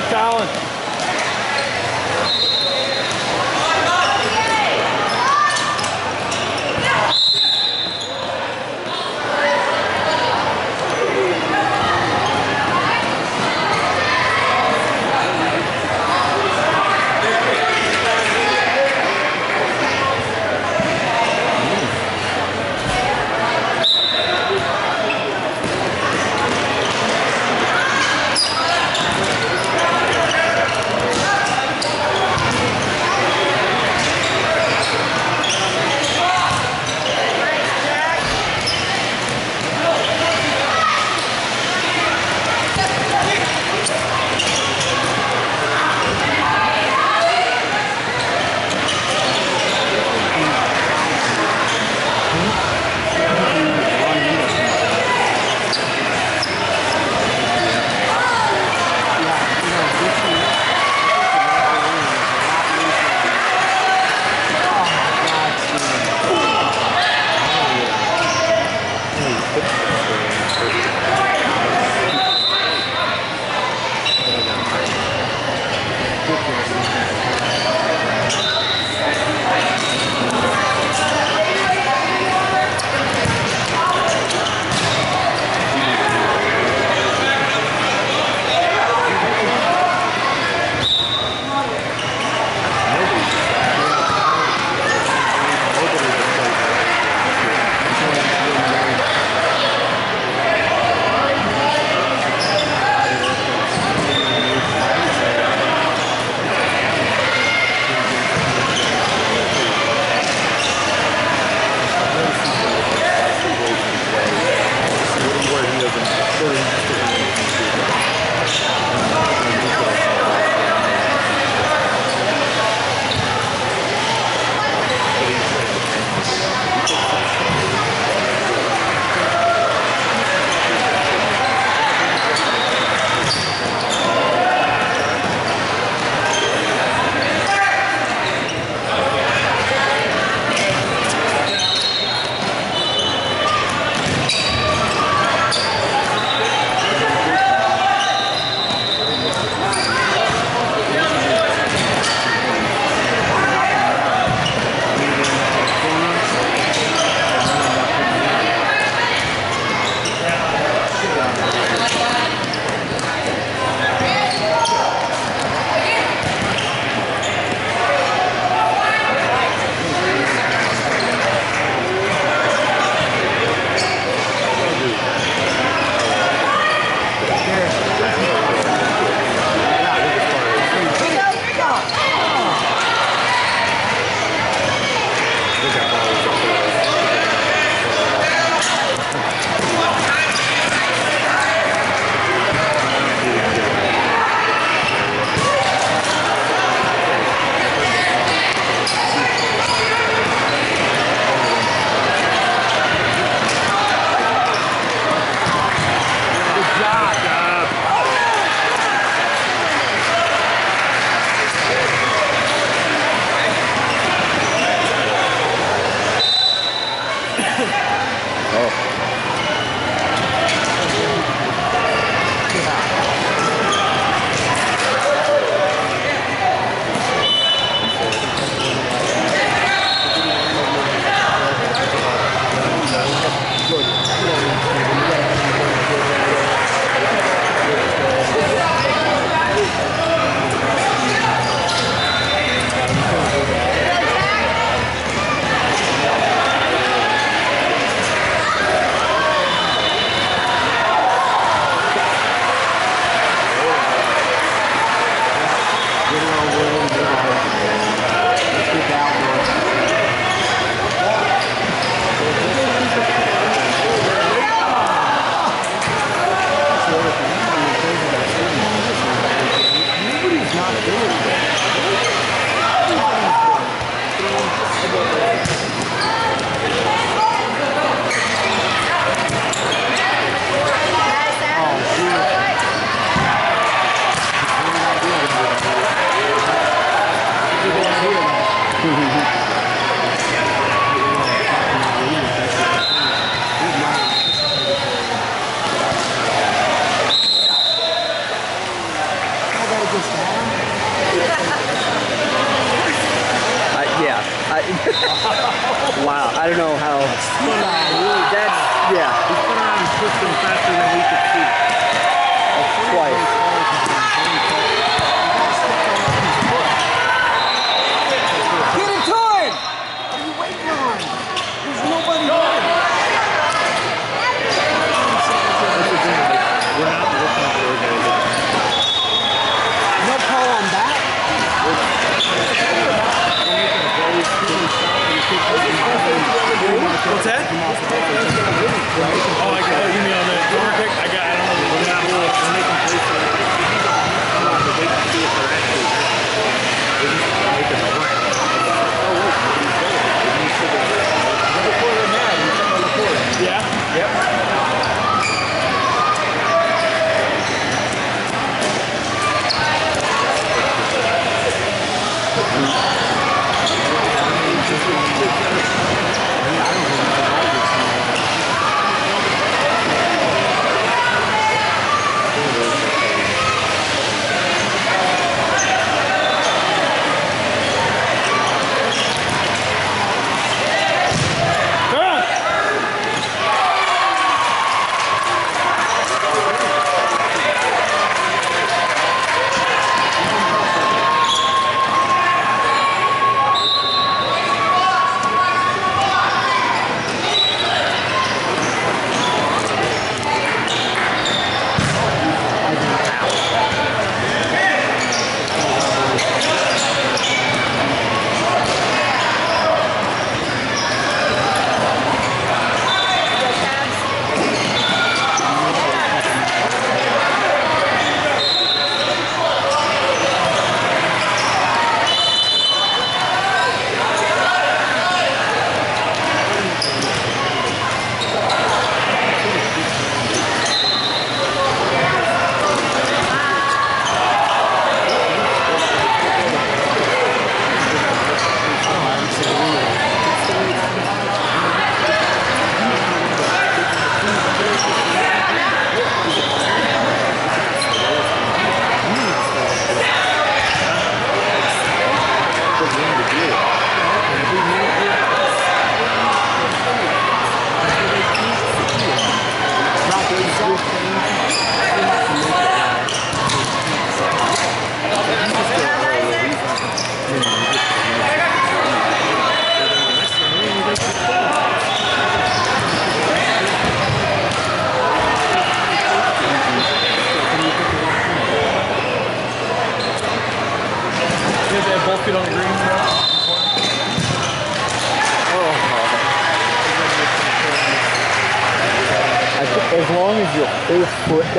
job, Colin.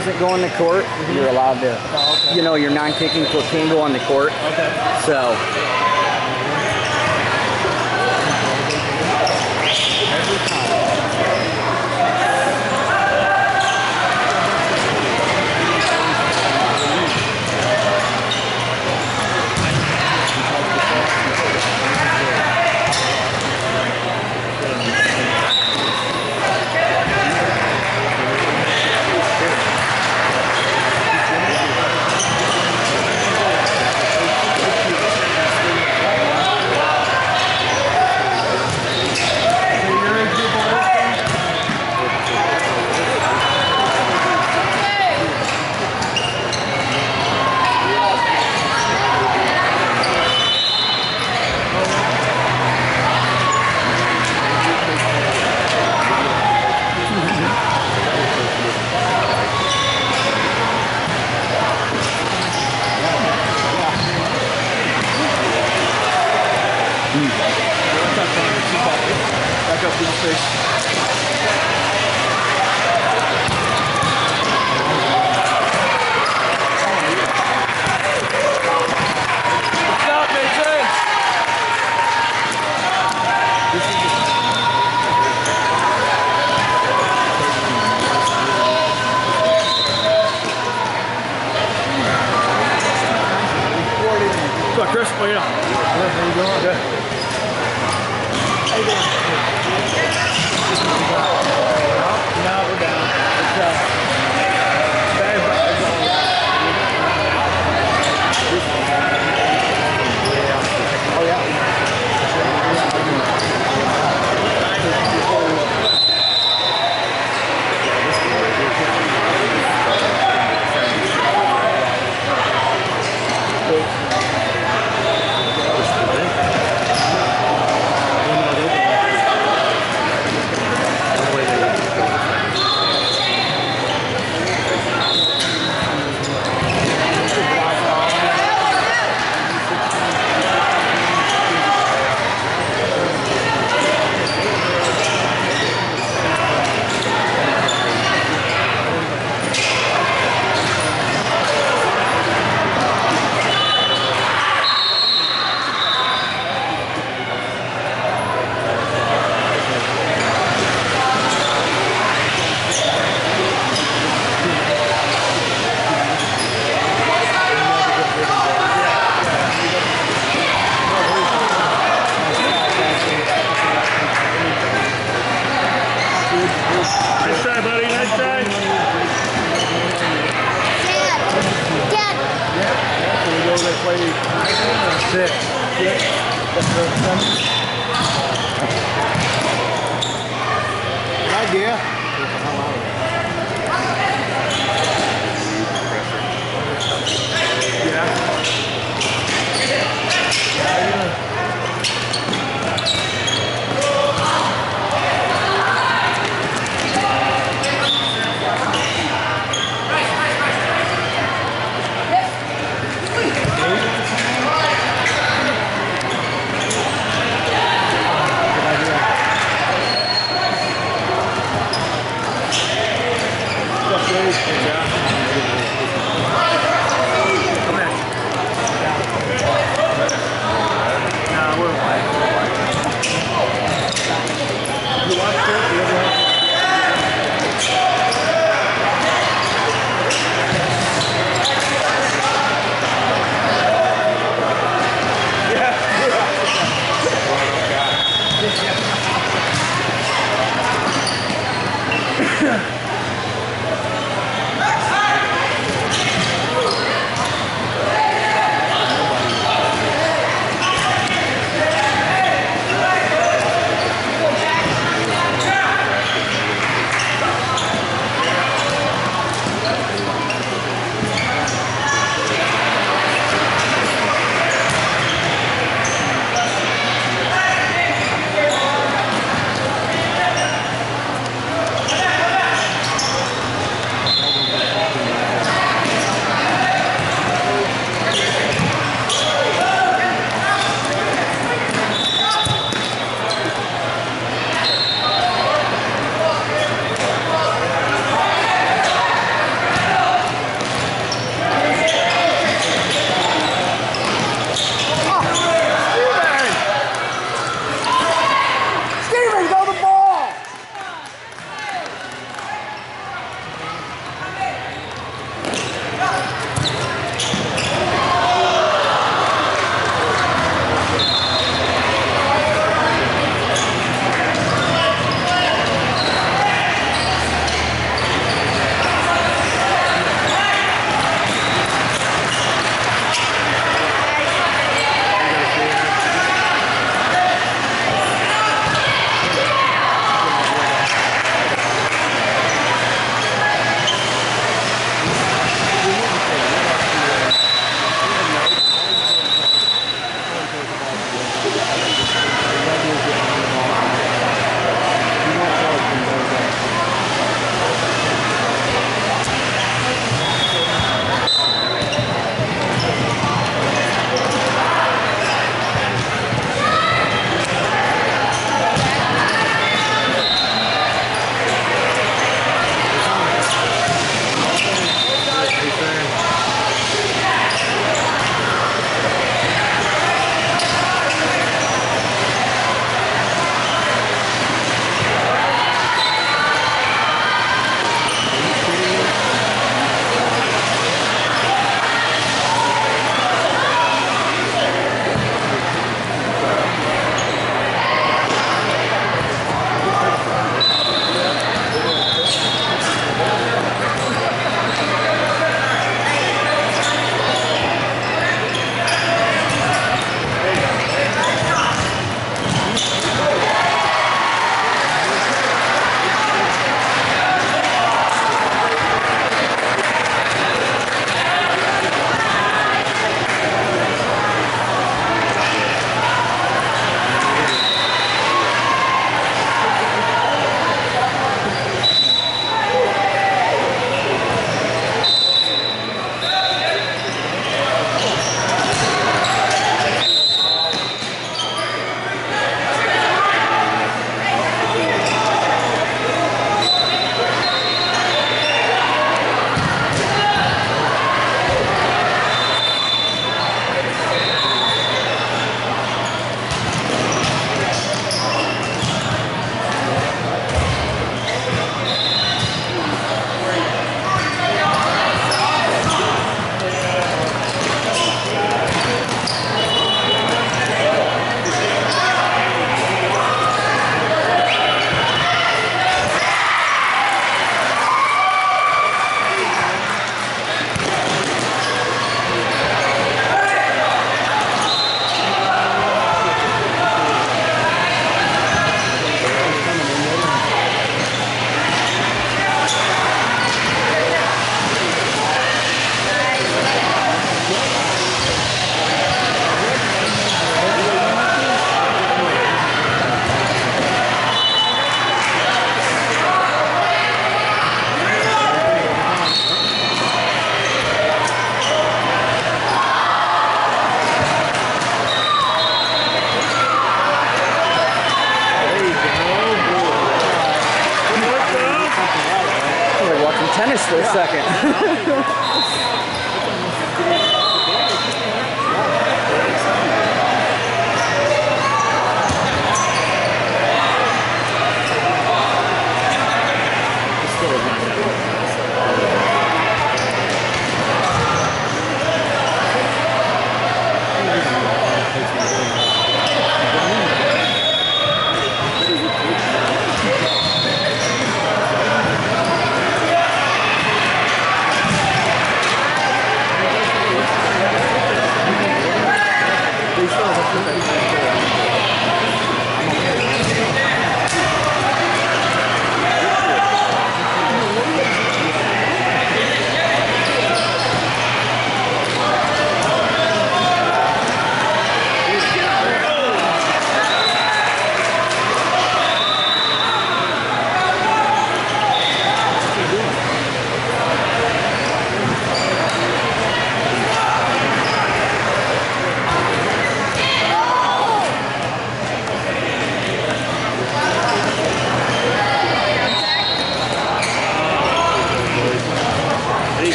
doesn't go on the court, mm-hmm. you're allowed to, oh, okay. you know, your non-kicking foot can go on the court. Okay. So. Every time.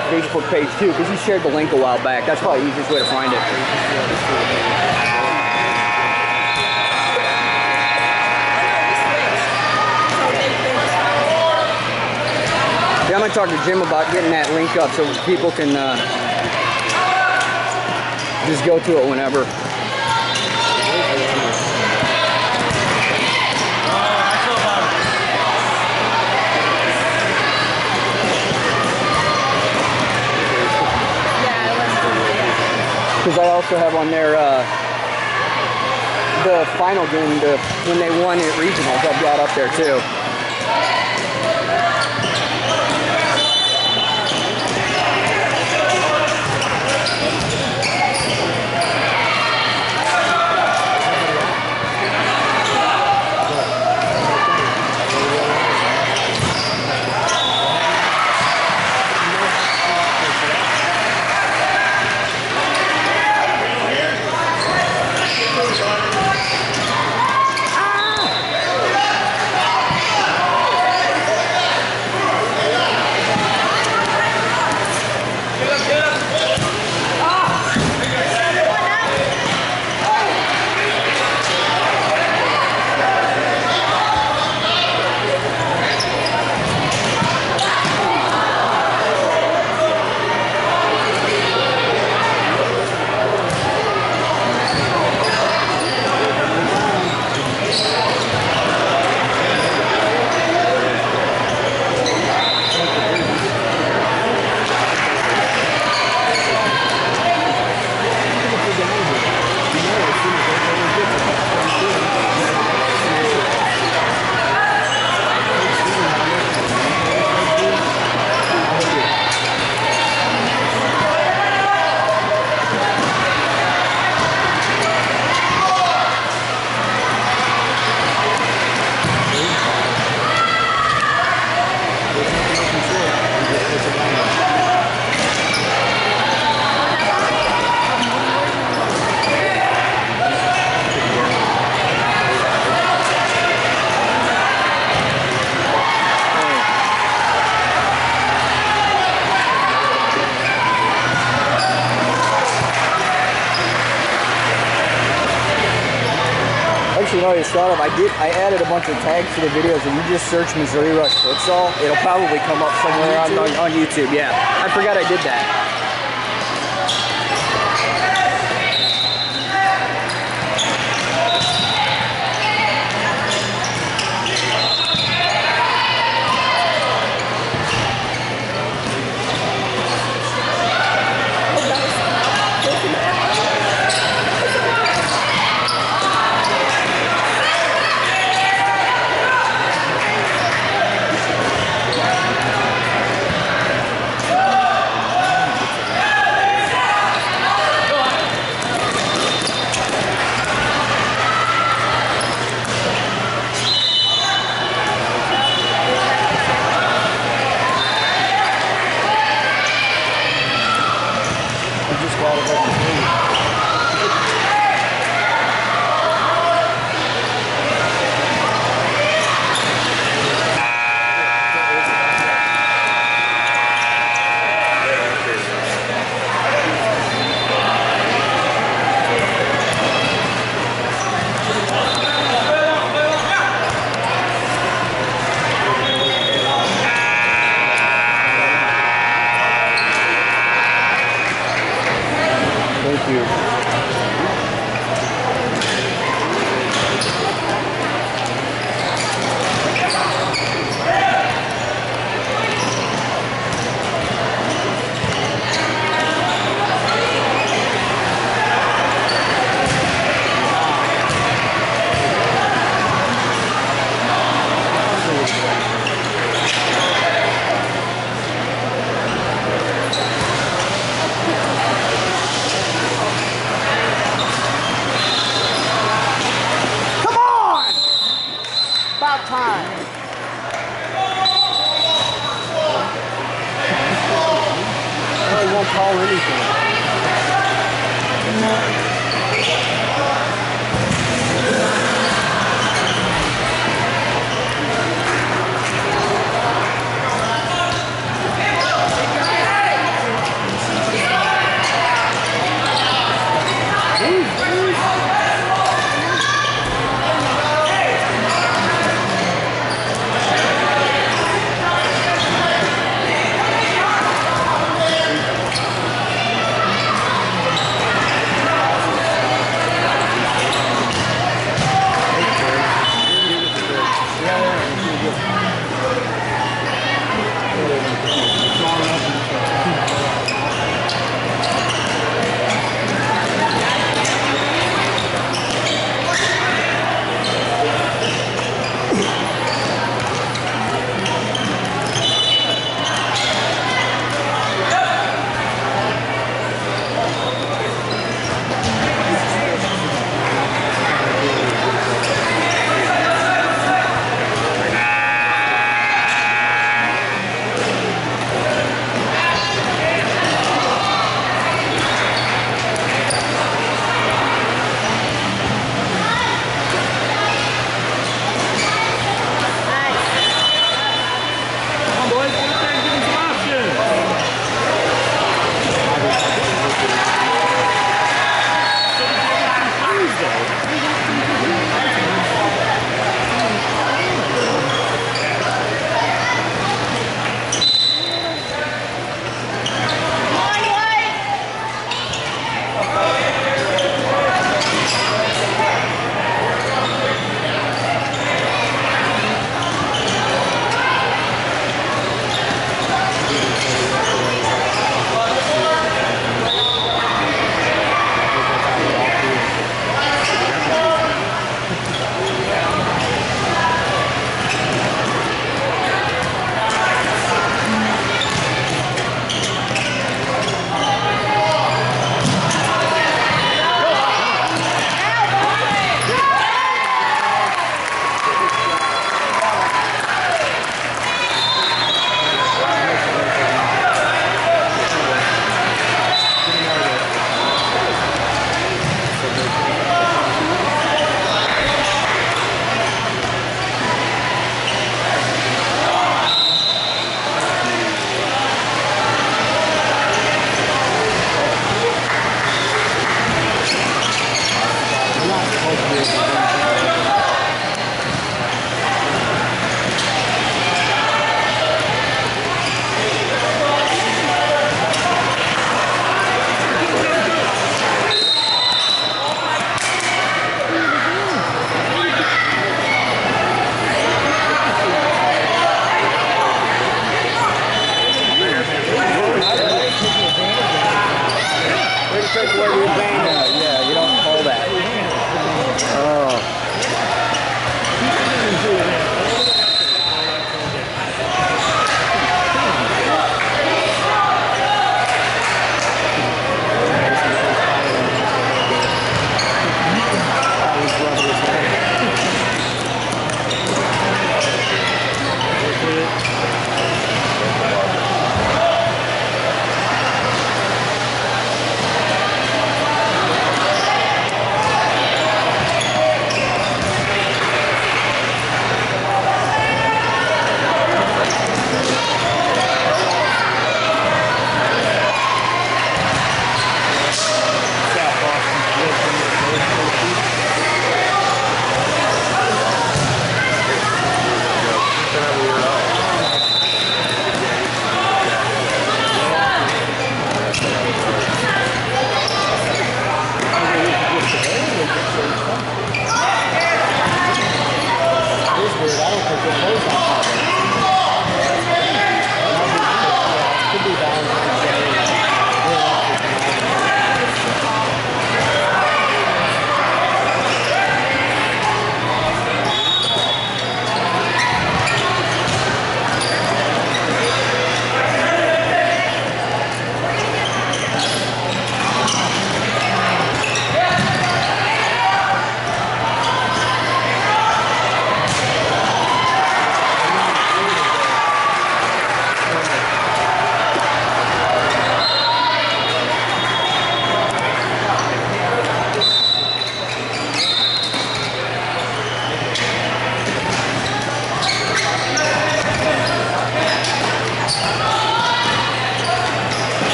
Facebook page too, because he shared the link a while back. That's probably the easiest way to find it. Yeah, I'm gonna talk to Jim about getting that link up so people can uh, just go to it whenever. because I also have on there uh, the final game, the, when they won at regionals, I've got up there too. Bunch of tags to the videos, if you just search Missouri Rush Futsal, it'll probably come up somewhere on, on, on YouTube. Yeah, I forgot I did that.